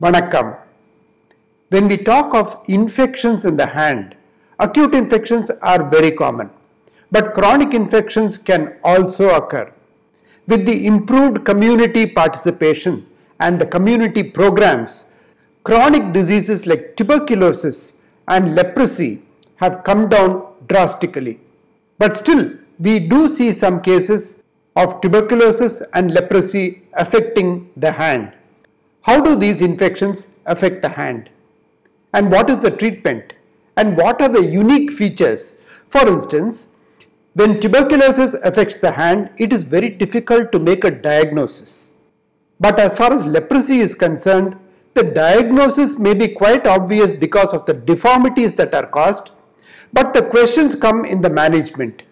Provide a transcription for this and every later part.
Vanakkam. When we talk of infections in the hand, acute infections are very common, but chronic infections can also occur. With the improved community participation and the community programs, chronic diseases like tuberculosis and leprosy have come down drastically. But still, we do see some cases of tuberculosis and leprosy affecting the hand. How do these infections affect the hand? And what is the treatment? And what are the unique features? For instance, when tuberculosis affects the hand, it is very difficult to make a diagnosis. But as far as leprosy is concerned, the diagnosis may be quite obvious because of the deformities that are caused, but the questions come in the management.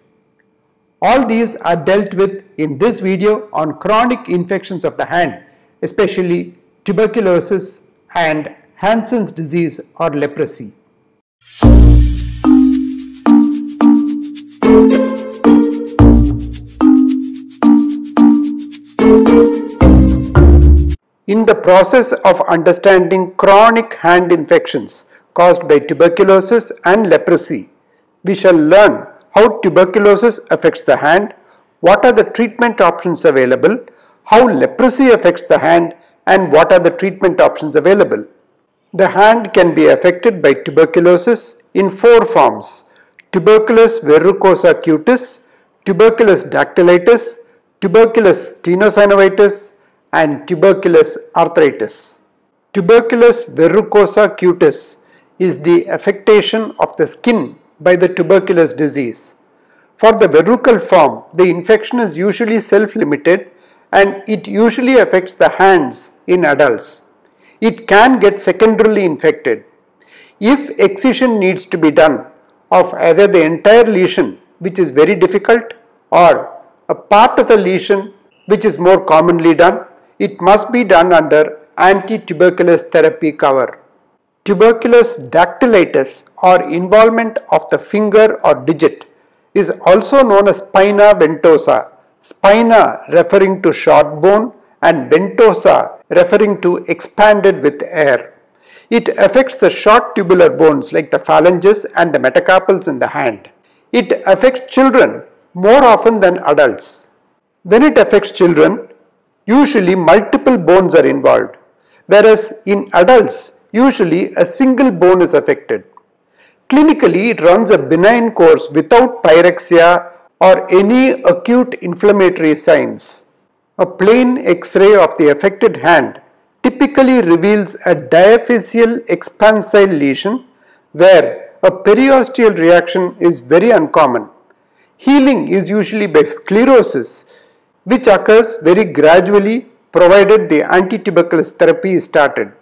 All these are dealt with in this video on chronic infections of the hand, especially tuberculosis and Hansen's disease or leprosy. In the process of understanding chronic hand infections caused by tuberculosis and leprosy, we shall learn how tuberculosis affects the hand, what are the treatment options available, how leprosy affects the hand, and what are the treatment options available. The hand can be affected by tuberculosis in four forms tuberculous verrucosa cutis, tuberculous dactylitis, tuberculous tenosynovitis, and tuberculous arthritis. Tuberculous verrucosa cutis is the affectation of the skin by the tuberculous disease. For the verrucal form, the infection is usually self-limited and it usually affects the hands in adults. It can get secondarily infected. If excision needs to be done of either the entire lesion, which is very difficult, or a part of the lesion, which is more commonly done, it must be done under anti-tuberculous therapy cover. Tuberculous dactylitis or involvement of the finger or digit is also known as spina ventosa. Spina referring to short bone and ventosa referring to expanded with air. It affects the short tubular bones like the phalanges and the metacarpals in the hand. It affects children more often than adults. When it affects children, usually multiple bones are involved, whereas in adults, usually a single bone is affected. Clinically, it runs a benign course without pyrexia or any acute inflammatory signs. A plain X-ray of the affected hand typically reveals a diaphyseal expansile lesion where a periosteal reaction is very uncommon. Healing is usually by sclerosis which occurs very gradually provided the anti-tuberculous therapy is started.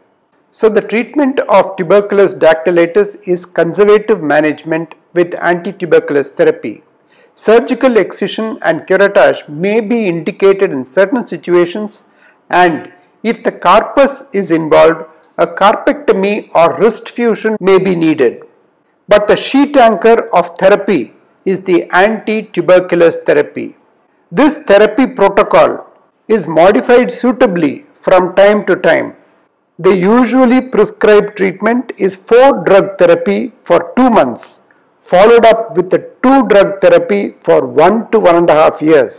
So the treatment of tuberculous dactylitis is conservative management with anti-tuberculous therapy. Surgical excision and curettage may be indicated in certain situations and if the carpus is involved, a carpectomy or wrist fusion may be needed. But the sheet anchor of therapy is the anti-tuberculous therapy. This therapy protocol is modified suitably from time to time. The usually prescribed treatment is 4 drug therapy for 2 months followed up with a 2 drug therapy for 1 to 1 and a half years.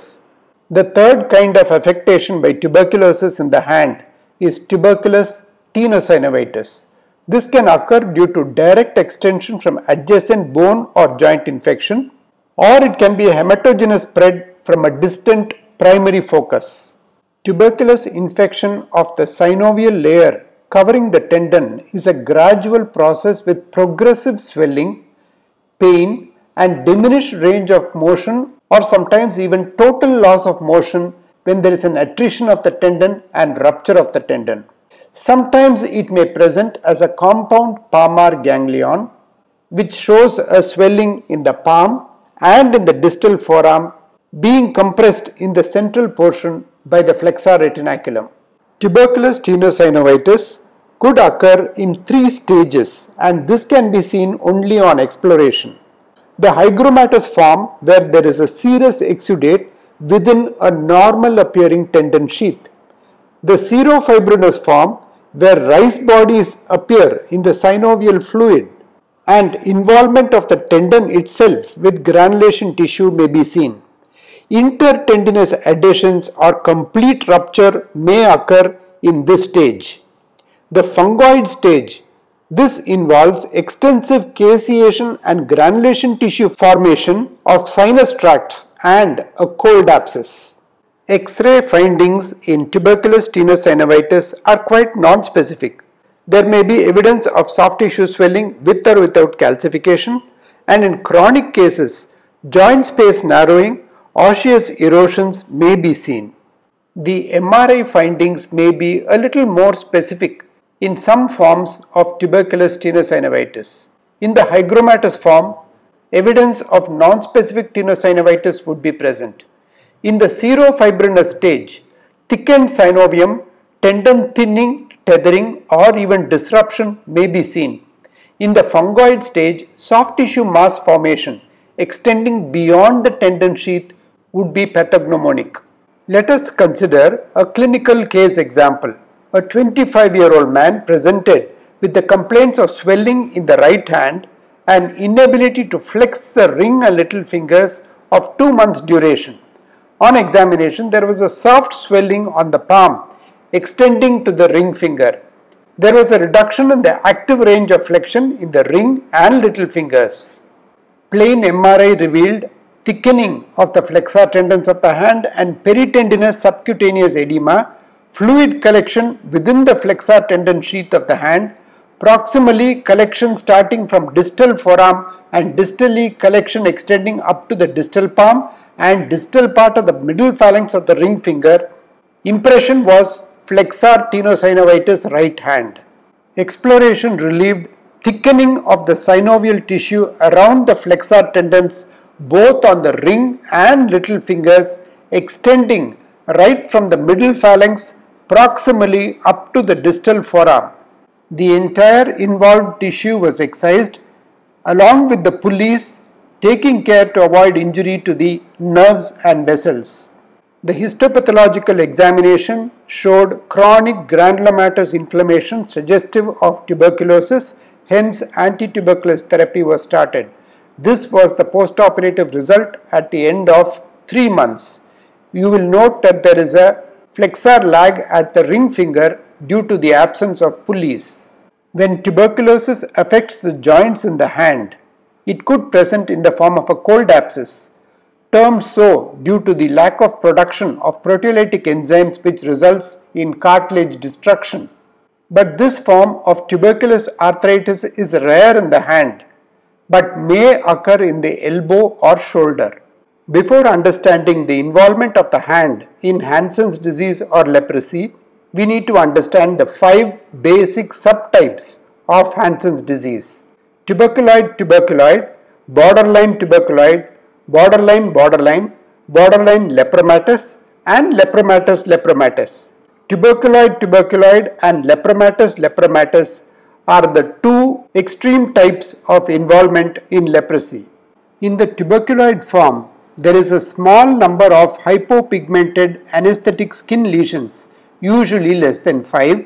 The third kind of affectation by tuberculosis in the hand is tuberculous tenosynovitis. This can occur due to direct extension from adjacent bone or joint infection or it can be a hematogenous spread from a distant primary focus. Tuberculous infection of the synovial layer covering the tendon is a gradual process with progressive swelling, pain and diminished range of motion or sometimes even total loss of motion when there is an attrition of the tendon and rupture of the tendon. Sometimes it may present as a compound palmar ganglion which shows a swelling in the palm and in the distal forearm being compressed in the central portion by the flexor retinaculum. Tuberculous tenosynovitis could occur in three stages and this can be seen only on exploration. The hygromatous form where there is a serous exudate within a normal appearing tendon sheath. The serofibrinous form where rice bodies appear in the synovial fluid and involvement of the tendon itself with granulation tissue may be seen. Intertendinous adhesions or complete rupture may occur in this stage. The fungoid stage, this involves extensive caseation and granulation tissue formation of sinus tracts and a cold abscess. X-ray findings in tuberculous tenosynovitis are quite non-specific. There may be evidence of soft tissue swelling with or without calcification and in chronic cases, joint space narrowing, osseous erosions may be seen. The MRI findings may be a little more specific in some forms of tuberculous tenosynovitis. In the hygromatous form, evidence of non-specific tenosynovitis would be present. In the serofibrinous stage, thickened synovium, tendon thinning tethering or even disruption may be seen. In the fungoid stage, soft tissue mass formation extending beyond the tendon sheath would be pathognomonic. Let us consider a clinical case example. A 25 year old man presented with the complaints of swelling in the right hand and inability to flex the ring and little fingers of 2 months duration. On examination, there was a soft swelling on the palm extending to the ring finger. There was a reduction in the active range of flexion in the ring and little fingers. Plain MRI revealed thickening of the flexor tendons of the hand and peritendinous subcutaneous edema, fluid collection within the flexor tendon sheath of the hand, proximally collection starting from distal forearm and distally collection extending up to the distal palm and distal part of the middle phalanx of the ring finger. Impression was flexor tenosynovitis right hand. Exploration relieved thickening of the synovial tissue around the flexor tendons both on the ring and little fingers extending right from the middle phalanx proximally up to the distal forearm. The entire involved tissue was excised along with the pulleys taking care to avoid injury to the nerves and vessels. The histopathological examination showed chronic granulomatous inflammation suggestive of tuberculosis, hence anti-tuberculous therapy was started. This was the postoperative result at the end of 3 months. You will note that there is a flexor lag at the ring finger due to the absence of pulleys. When tuberculosis affects the joints in the hand, it could present in the form of a cold abscess termed so due to the lack of production of proteolytic enzymes which results in cartilage destruction. But this form of tuberculous arthritis is rare in the hand but may occur in the elbow or shoulder. Before understanding the involvement of the hand in Hansen's disease or leprosy, we need to understand the five basic subtypes of Hansen's disease. Tuberculoid tuberculoid, borderline tuberculoid, borderline borderline, borderline lepromatous and lepromatous lepromatous. Tuberculoid tuberculoid and lepromatous lepromatous are the two extreme types of involvement in leprosy. In the tuberculoid form, there is a small number of hypopigmented anesthetic skin lesions, usually less than 5.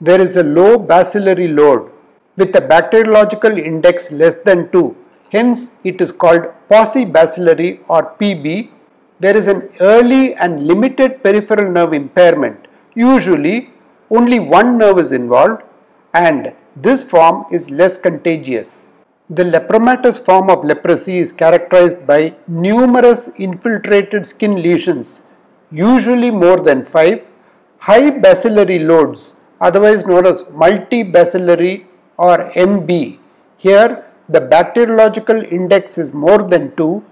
There is a low bacillary load with a bacteriological index less than 2 Hence, it is called paucibacillary or PB. There is an early and limited peripheral nerve impairment. Usually, only one nerve is involved and this form is less contagious. The lepromatous form of leprosy is characterized by numerous infiltrated skin lesions, usually more than 5, high bacillary loads, otherwise known as multibacillary or MB. Here, the bacteriological index is more than 2,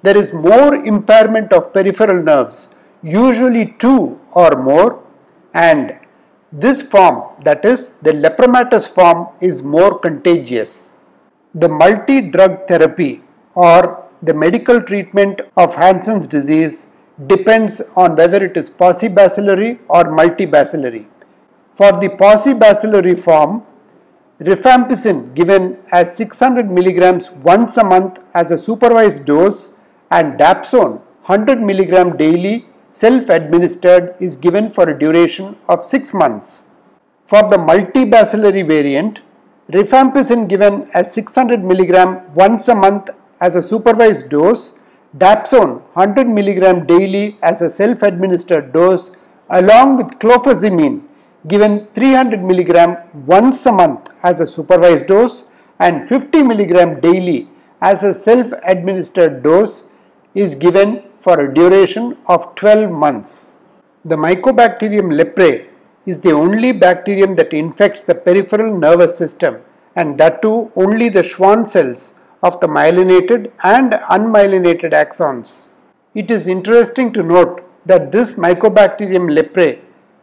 there is more impairment of peripheral nerves, usually 2 or more, and this form, that is the lepromatous form, is more contagious. The multi-drug therapy or the medical treatment of Hansen's disease depends on whether it is paucibacillary or multibacillary. For the paucibacillary form, rifampicin given as 600 milligrams once a month as a supervised dose and dapsone 100 milligram daily self-administered is given for a duration of 6 months. For the multibacillary variant, rifampicin given as 600 mg once a month as a supervised dose, dapsone 100 mg daily as a self-administered dose along with clofazimine given 300 mg once a month as a supervised dose and 50 mg daily as a self-administered dose is given for a duration of 12 months. The Mycobacterium leprae is the only bacterium that infects the peripheral nervous system and that too only the Schwann cells of the myelinated and unmyelinated axons. It is interesting to note that this Mycobacterium leprae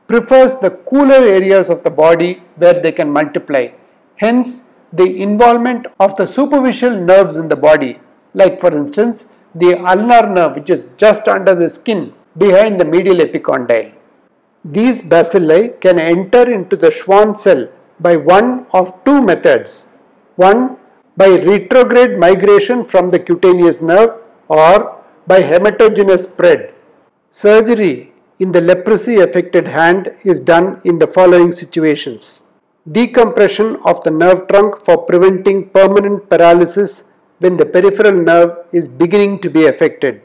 prefers the cooler areas of the body where they can multiply. Hence, the involvement of the superficial nerves in the body, like for instance, the ulnar nerve which is just under the skin behind the medial epicondyle. These bacilli can enter into the Schwann cell by one of two methods. One by retrograde migration from the cutaneous nerve or by hematogenous spread. Surgery in the leprosy affected hand is done in the following situations. Decompression of the nerve trunk for preventing permanent paralysis when the peripheral nerve is beginning to be affected.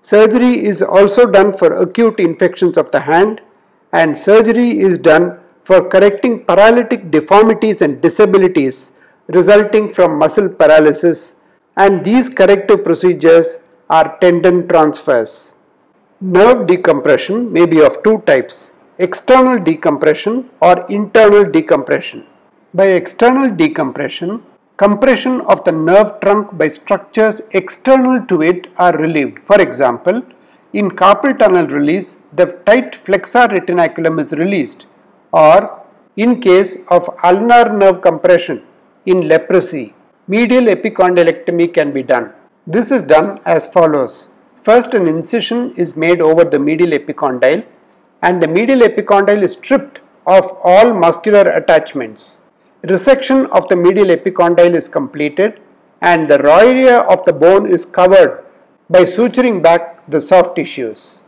Surgery is also done for acute infections of the hand and surgery is done for correcting paralytic deformities and disabilities resulting from muscle paralysis and these corrective procedures are tendon transfers. Nerve decompression may be of two types, external decompression or internal decompression. By external decompression, compression of the nerve trunk by structures external to it are relieved. For example, in carpal tunnel release, the tight flexor retinaculum is released or in case of ulnar nerve compression in leprosy, medial epicondylectomy can be done. This is done as follows. First an incision is made over the medial epicondyle and the medial epicondyle is stripped of all muscular attachments. Resection of the medial epicondyle is completed and the raw area of the bone is covered by suturing back the soft tissues.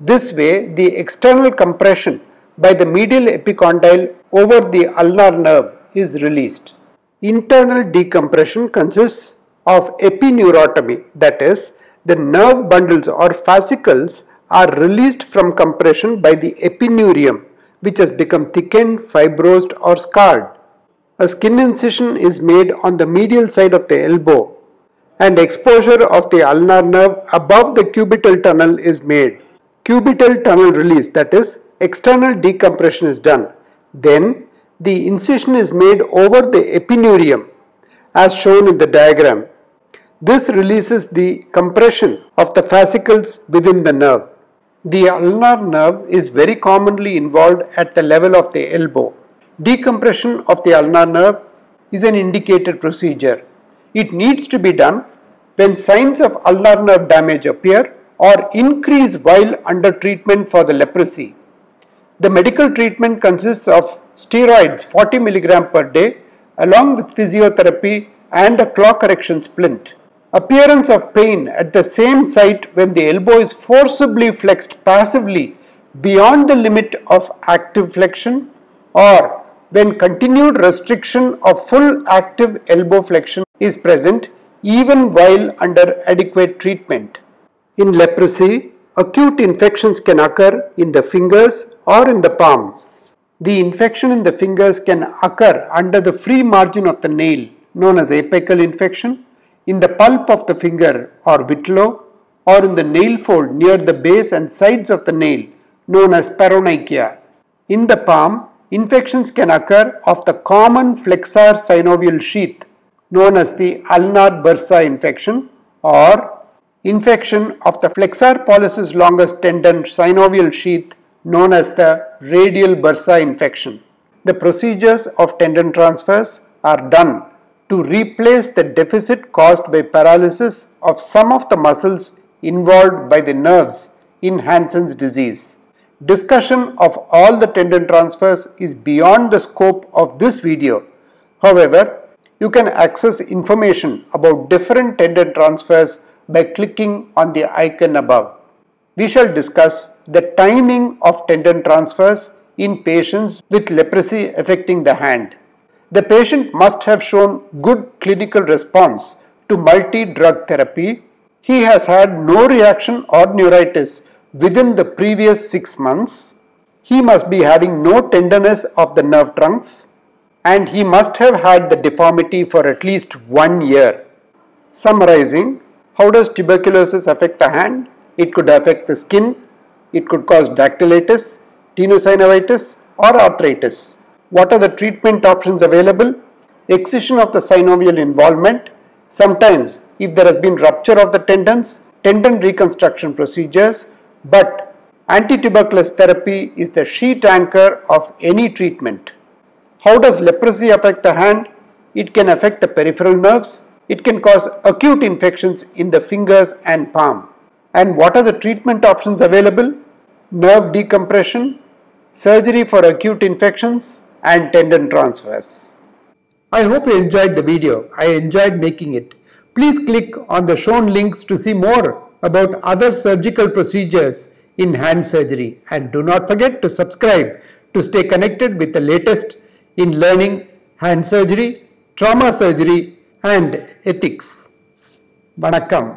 This way the external compression by the medial epicondyle over the ulnar nerve is released. Internal decompression consists of epineurotomy that is the nerve bundles or fascicles are released from compression by the epineurium which has become thickened, fibrosed or scarred. A skin incision is made on the medial side of the elbow and exposure of the ulnar nerve above the cubital tunnel is made. Cubital tunnel release that is external decompression is done. Then the incision is made over the epineurium as shown in the diagram. This releases the compression of the fascicles within the nerve. The ulnar nerve is very commonly involved at the level of the elbow. Decompression of the ulnar nerve is an indicated procedure. It needs to be done when signs of ulnar nerve damage appear or increase while under treatment for the leprosy. The medical treatment consists of steroids 40 mg per day along with physiotherapy and a claw correction splint. Appearance of pain at the same site when the elbow is forcibly flexed passively beyond the limit of active flexion or when continued restriction of full active elbow flexion is present even while under adequate treatment. In leprosy, acute infections can occur in the fingers or in the palm. The infection in the fingers can occur under the free margin of the nail known as apical infection, in the pulp of the finger or whitlow or in the nail fold near the base and sides of the nail known as paronychia. In the palm, infections can occur of the common flexor synovial sheath known as the ulnar bursa infection or infection of the flexor pollicis longus tendon synovial sheath known as the radial bursa infection. The procedures of tendon transfers are done to replace the deficit caused by paralysis of some of the muscles involved by the nerves in Hansen's disease. Discussion of all the tendon transfers is beyond the scope of this video. However, you can access information about different tendon transfers by clicking on the icon above we shall discuss the timing of tendon transfers in patients with leprosy affecting the hand. The patient must have shown good clinical response to multi-drug therapy. He has had no reaction or neuritis within the previous 6 months. He must be having no tenderness of the nerve trunks and he must have had the deformity for at least one year. Summarizing, how does tuberculosis affect the hand? It could affect the skin, it could cause dactylitis, tenosynovitis or arthritis. What are the treatment options available? Excision of the synovial involvement. Sometimes if there has been rupture of the tendons, tendon reconstruction procedures, but antituberculous therapy is the sheet anchor of any treatment. How does leprosy affect the hand? It can affect the peripheral nerves. It can cause acute infections in the fingers and palm. And what are the treatment options available? Nerve decompression, surgery for acute infections and tendon transfers. I hope you enjoyed the video. I enjoyed making it. Please click on the shown links to see more about other surgical procedures in hand surgery and do not forget to subscribe to stay connected with the latest in learning hand surgery, trauma surgery and ethics. வணக்கம்